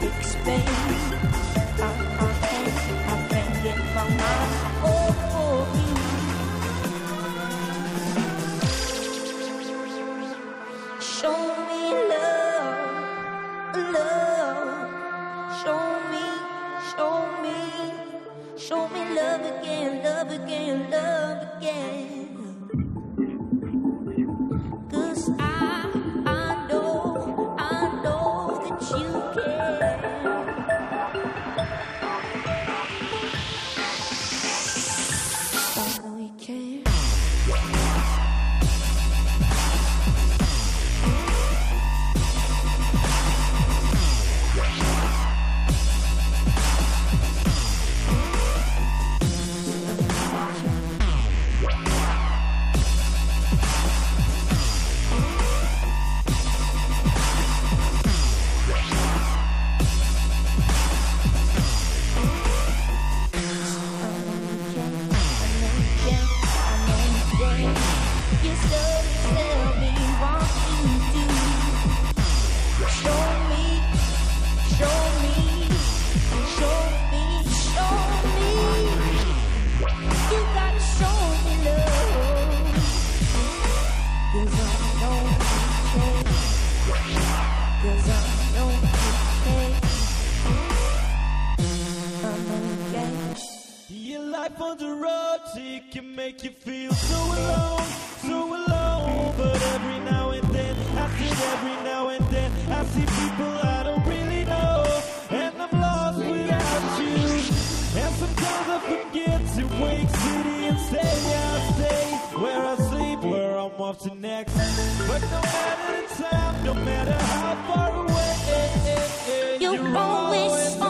to explain. I, Show me love, love. Show me, show me, show me love again, love again, love again. Your life on the road, it can make you feel so alone, so alone. But every now and then, I see every now and then, I see people I don't really know, and I'm lost without you. And sometimes I forget to wake city and say I stay where I sleep, where I'm off to next. But no matter the time, no matter how far away, you're, you're always. always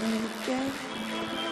Thank.